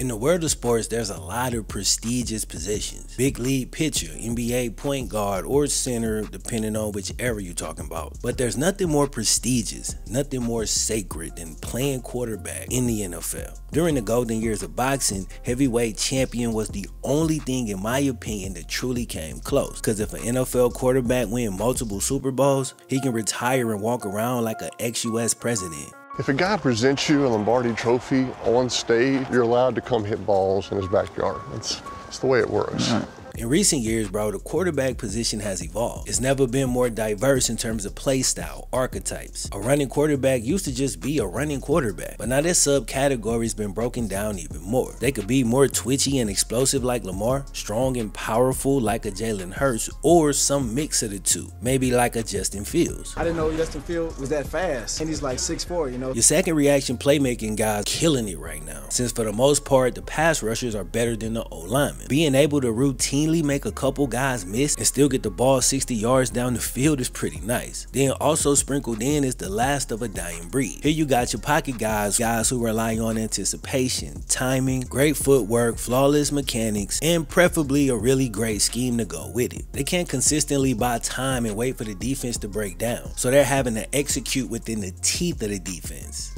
In the world of sports, there's a lot of prestigious positions. Big league pitcher, NBA point guard, or center, depending on which era you're talking about. But there's nothing more prestigious, nothing more sacred than playing quarterback in the NFL. During the golden years of boxing, heavyweight champion was the only thing, in my opinion, that truly came close. Because if an NFL quarterback win multiple Super Bowls, he can retire and walk around like an ex-US president. If a guy presents you a Lombardi trophy on stage, you're allowed to come hit balls in his backyard. That's, that's the way it works. In recent years, bro, the quarterback position has evolved. It's never been more diverse in terms of play style, archetypes. A running quarterback used to just be a running quarterback, but now this subcategory has been broken down even more. They could be more twitchy and explosive like Lamar, strong and powerful like a Jalen Hurts, or some mix of the two, maybe like a Justin Fields. I didn't know Justin Fields was that fast, and he's like 6'4", you know? Your second reaction playmaking guys killing it right now, since for the most part, the pass rushers are better than the O-linemen. Being able to routine make a couple guys miss and still get the ball 60 yards down the field is pretty nice. Then also sprinkled in is the last of a dying breed. Here you got your pocket guys, guys who rely on anticipation, timing, great footwork, flawless mechanics, and preferably a really great scheme to go with it. They can't consistently buy time and wait for the defense to break down, so they're having to execute within the teeth of the defense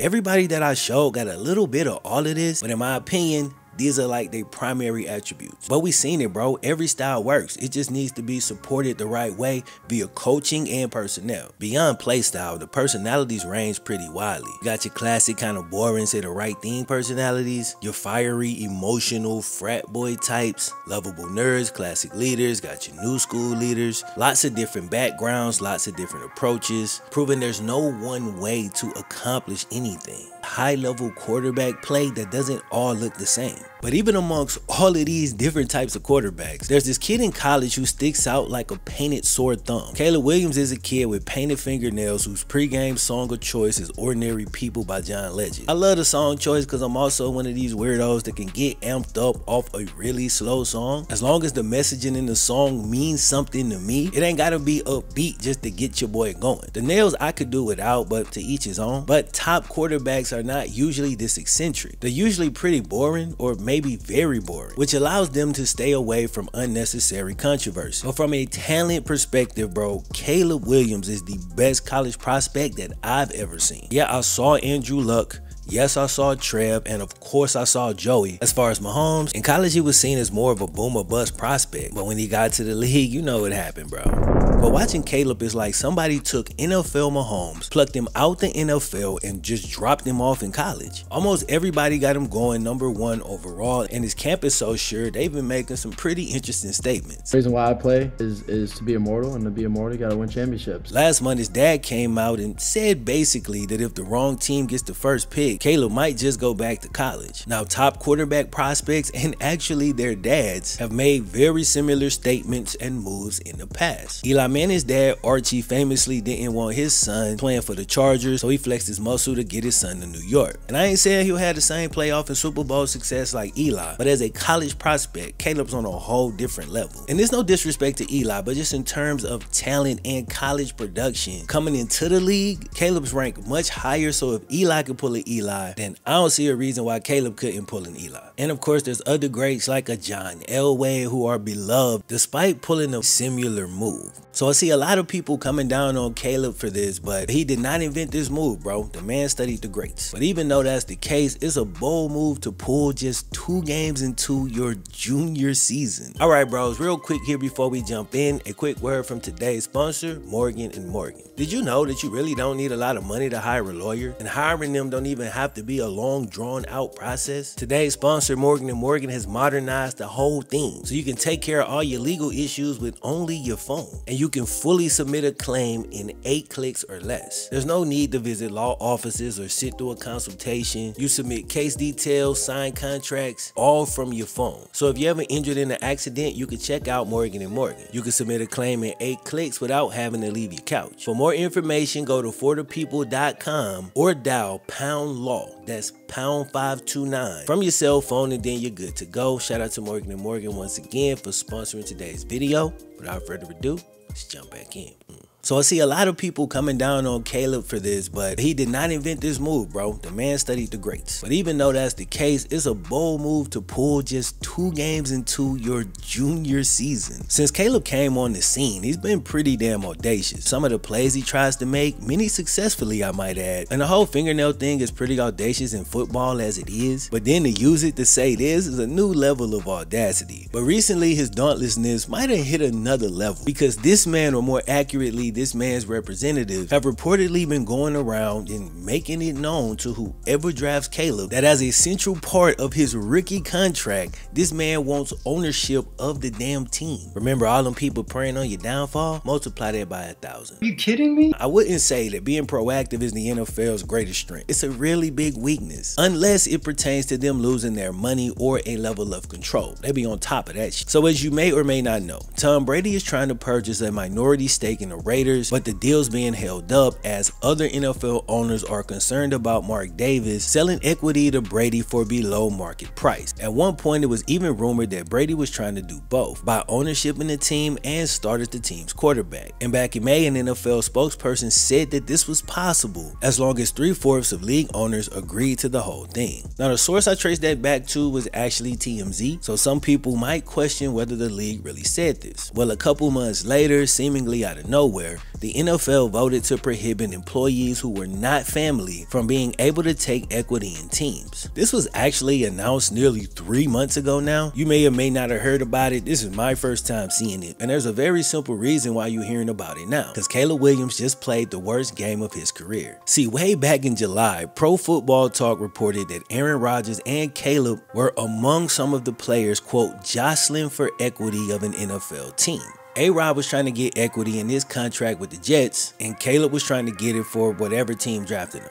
everybody that I showed got a little bit of all of this, but in my opinion, these are like their primary attributes. But we seen it, bro. Every style works. It just needs to be supported the right way via coaching and personnel. Beyond play style, the personalities range pretty widely. You got your classic kind of boring, say the right thing personalities, your fiery, emotional frat boy types, lovable nerds, classic leaders, got your new school leaders, lots of different backgrounds, lots of different approaches, proving there's no one way to accomplish anything high level quarterback play that doesn't all look the same. But even amongst all of these different types of quarterbacks, there's this kid in college who sticks out like a painted sore thumb. Caleb Williams is a kid with painted fingernails whose pregame song of choice is Ordinary People by John Legend. I love the song choice because I'm also one of these weirdos that can get amped up off a really slow song. As long as the messaging in the song means something to me, it ain't gotta be upbeat just to get your boy going. The nails I could do without, but to each his own. But top quarterbacks are not usually this eccentric. They're usually pretty boring or maybe very boring, which allows them to stay away from unnecessary controversy. But from a talent perspective, bro, Caleb Williams is the best college prospect that I've ever seen. Yeah, I saw Andrew Luck, Yes, I saw Trev, and of course I saw Joey. As far as Mahomes, in college he was seen as more of a boom or bust prospect, but when he got to the league, you know what happened, bro. But watching Caleb is like somebody took NFL Mahomes, plucked him out the NFL, and just dropped him off in college. Almost everybody got him going number one overall, and his camp is so sure they've been making some pretty interesting statements. The reason why I play is, is to be immortal, and to be immortal, you gotta win championships. Last month, his dad came out and said basically that if the wrong team gets the first pick, Caleb might just go back to college. Now, top quarterback prospects and actually their dads have made very similar statements and moves in the past. Eli Manning's dad, Archie, famously didn't want his son playing for the Chargers, so he flexed his muscle to get his son to New York. And I ain't saying he'll have the same playoff and Super Bowl success like Eli, but as a college prospect, Caleb's on a whole different level. And there's no disrespect to Eli, but just in terms of talent and college production, coming into the league, Caleb's ranked much higher, so if Eli could pull an Eli, then I don't see a reason why Caleb couldn't pull an Eli. And of course, there's other greats like a John Elway who are beloved despite pulling a similar move. So I see a lot of people coming down on Caleb for this, but he did not invent this move, bro. The man studied the greats. But even though that's the case, it's a bold move to pull just two games into your junior season. All right, bros, real quick here before we jump in, a quick word from today's sponsor, Morgan & Morgan. Did you know that you really don't need a lot of money to hire a lawyer? And hiring them don't even have to be a long drawn out process. Today's sponsor, Morgan & Morgan, has modernized the whole thing so you can take care of all your legal issues with only your phone. And you can fully submit a claim in eight clicks or less. There's no need to visit law offices or sit through a consultation. You submit case details, sign contracts, all from your phone. So if you're ever injured in an accident, you can check out Morgan & Morgan. You can submit a claim in eight clicks without having to leave your couch. For more information, go to forthepeople.com or dial pound law. That's pound 529 from your cell phone and then you're good to go. Shout out to Morgan & Morgan once again for sponsoring today's video. Without further ado, let's jump back in. Mm. So I see a lot of people coming down on Caleb for this, but he did not invent this move, bro. The man studied the greats. But even though that's the case, it's a bold move to pull just two games into your junior season. Since Caleb came on the scene, he's been pretty damn audacious. Some of the plays he tries to make, many successfully I might add. And the whole fingernail thing is pretty audacious in football as it is, but then to use it to say this is a new level of audacity. But recently his dauntlessness might have hit another level because this man, or more accurately, this man's representatives, have reportedly been going around and making it known to whoever drafts Caleb that as a central part of his rookie contract, this man wants ownership of the damn team. Remember all them people praying on your downfall? Multiply that by a thousand. Are you kidding me? I wouldn't say that being proactive is the NFL's greatest strength. It's a really big weakness, unless it pertains to them losing their money or a level of control. They be on top of that shit. So as you may or may not know, Tom Brady is trying to purchase a minority stake in the Raiders, but the deal's being held up as other NFL owners are concerned about Mark Davis selling equity to Brady for below market price. At one point, it was even rumored that Brady was trying to do both, buy ownership in the team and start as the team's quarterback. And back in May, an NFL spokesperson said that this was possible as long as three-fourths of league owners agreed to the whole thing. Now, the source I traced that back to was actually TMZ, so some people might question whether the league really said this. Well, a couple months later, seemingly out of nowhere, the NFL voted to prohibit employees who were not family from being able to take equity in teams. This was actually announced nearly three months ago now. You may or may not have heard about it. This is my first time seeing it. And there's a very simple reason why you're hearing about it now. Because Caleb Williams just played the worst game of his career. See, way back in July, Pro Football Talk reported that Aaron Rodgers and Caleb were among some of the players, quote, jostling for equity of an NFL team. A-Rod was trying to get equity in his contract with the Jets, and Caleb was trying to get it for whatever team drafted him.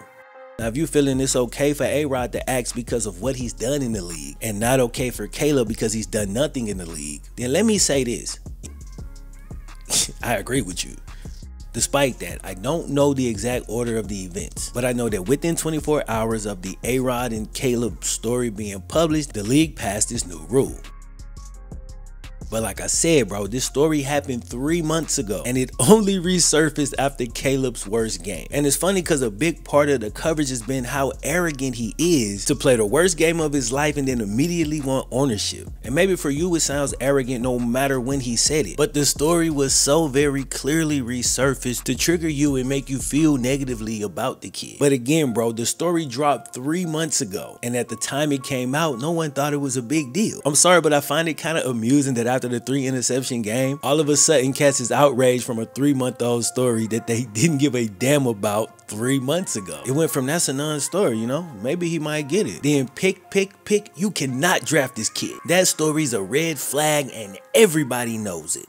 Now, if you're feeling it's okay for A-Rod to ask because of what he's done in the league, and not okay for Caleb because he's done nothing in the league, then let me say this. I agree with you. Despite that, I don't know the exact order of the events, but I know that within 24 hours of the A-Rod and Caleb story being published, the league passed this new rule. But like I said, bro, this story happened three months ago and it only resurfaced after Caleb's worst game. And it's funny because a big part of the coverage has been how arrogant he is to play the worst game of his life and then immediately want ownership. And maybe for you it sounds arrogant no matter when he said it. But the story was so very clearly resurfaced to trigger you and make you feel negatively about the kid. But again, bro, the story dropped three months ago. And at the time it came out, no one thought it was a big deal. I'm sorry, but I find it kind of amusing that after the three interception game, all of a sudden cats is outraged from a three month old story that they didn't give a damn about three months ago. It went from that's a non-story, you know? Maybe he might get it. Then pick, pick, pick, you cannot draft this kid. That story's a red flag and everybody knows it.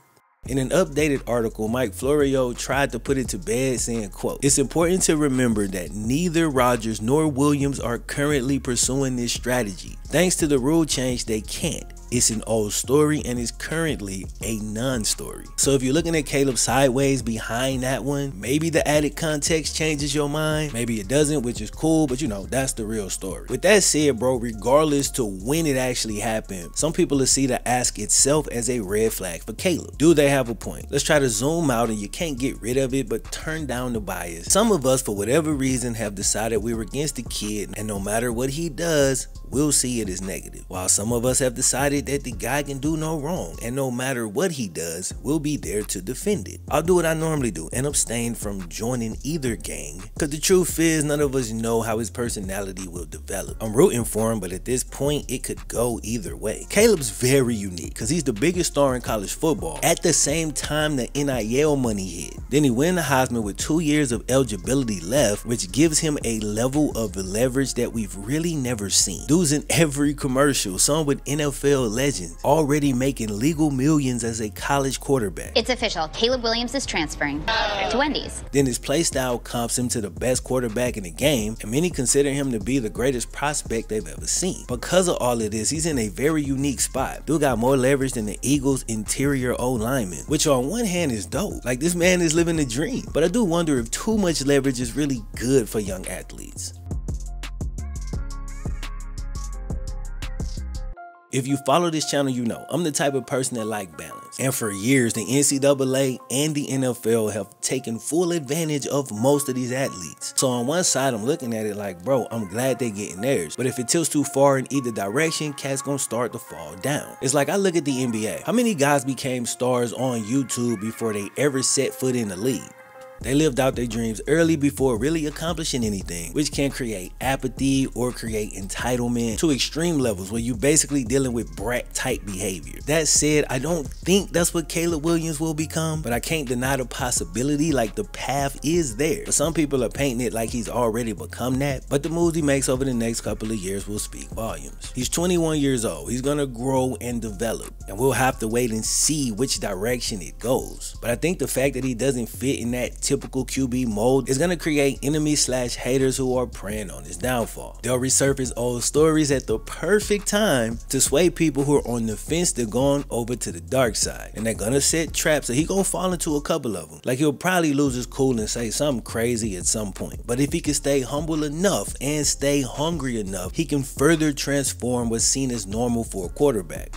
In an updated article, Mike Florio tried to put it to bed saying, quote, It's important to remember that neither Rodgers nor Williams are currently pursuing this strategy. Thanks to the rule change, they can't. It's an old story and is currently a non-story. So if you're looking at Caleb sideways behind that one, maybe the added context changes your mind. Maybe it doesn't, which is cool, but you know, that's the real story. With that said, bro, regardless to when it actually happened, some people will see the ask itself as a red flag for Caleb. Do they have a point? Let's try to zoom out and you can't get rid of it, but turn down the bias. Some of us, for whatever reason, have decided we're against the kid and no matter what he does, we'll see it as negative. While some of us have decided that the guy can do no wrong, and no matter what he does, we'll be there to defend it. I'll do what I normally do and abstain from joining either gang, cause the truth is none of us know how his personality will develop. I'm rooting for him, but at this point, it could go either way. Caleb's very unique, cause he's the biggest star in college football at the same time the NIL money hit. Then he win the Heisman with two years of eligibility left, which gives him a level of leverage that we've really never seen. Dudes in every commercial, some with NFL legends, already making legal millions as a college quarterback. It's official. Caleb Williams is transferring to Wendy's. Then his play style comps him to the best quarterback in the game, and many consider him to be the greatest prospect they've ever seen. Because of all of this, he's in a very unique spot. Dude got more leverage than the Eagles' interior O lineman, which on one hand is dope. Like this man is living the dream. But I do wonder if too much leverage is really good for young athletes. If you follow this channel, you know I'm the type of person that like balance. And for years, the NCAA and the NFL have taken full advantage of most of these athletes. So on one side, I'm looking at it like, bro, I'm glad they're getting theirs. But if it tilts too far in either direction, cats gonna start to fall down. It's like I look at the NBA. How many guys became stars on YouTube before they ever set foot in the league? They lived out their dreams early before really accomplishing anything, which can create apathy or create entitlement to extreme levels where you're basically dealing with brat type behavior. That said, I don't think that's what Caleb Williams will become, but I can't deny the possibility like the path is there. But some people are painting it like he's already become that, but the moves he makes over the next couple of years will speak volumes. He's 21 years old. He's gonna grow and develop, and we'll have to wait and see which direction it goes. But I think the fact that he doesn't fit in that typical QB mold is going to create enemies slash haters who are preying on his downfall. They'll resurface old stories at the perfect time to sway people who are on the fence to going over to the dark side. And they're going to set traps that he going to fall into a couple of them. Like he'll probably lose his cool and say something crazy at some point. But if he can stay humble enough and stay hungry enough, he can further transform what's seen as normal for a quarterback.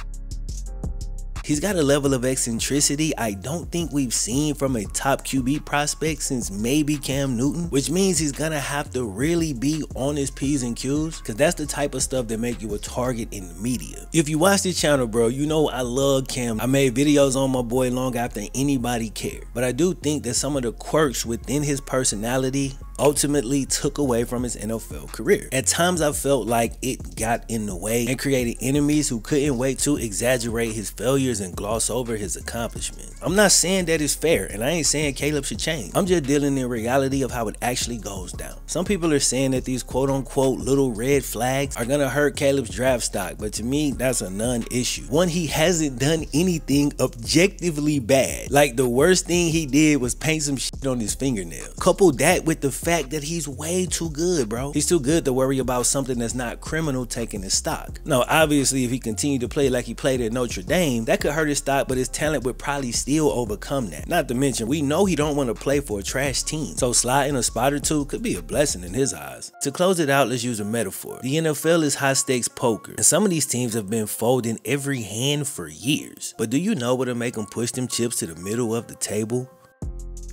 He's got a level of eccentricity I don't think we've seen from a top QB prospect since maybe Cam Newton, which means he's gonna have to really be on his P's and Q's, cause that's the type of stuff that make you a target in the media. If you watch this channel, bro, you know I love Cam. I made videos on my boy long after anybody cared. But I do think that some of the quirks within his personality ultimately took away from his NFL career. At times I felt like it got in the way and created enemies who couldn't wait to exaggerate his failures and gloss over his accomplishments. I'm not saying that it's fair and I ain't saying Caleb should change. I'm just dealing in reality of how it actually goes down. Some people are saying that these quote unquote little red flags are gonna hurt Caleb's draft stock, but to me that's a non-issue. One, he hasn't done anything objectively bad. Like the worst thing he did was paint some shit on his fingernail. Couple that with the fact that he's way too good, bro. He's too good to worry about something that's not criminal taking his stock. No, obviously, if he continued to play like he played at Notre Dame, that could hurt his stock, but his talent would probably still overcome that. Not to mention, we know he don't want to play for a trash team, so sliding a spot or two could be a blessing in his eyes. To close it out, let's use a metaphor. The NFL is high stakes poker, and some of these teams have been folding every hand for years. But do you know what'll make them push them chips to the middle of the table?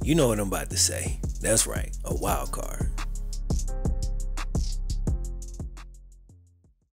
You know what I'm about to say. That's right, a wild card.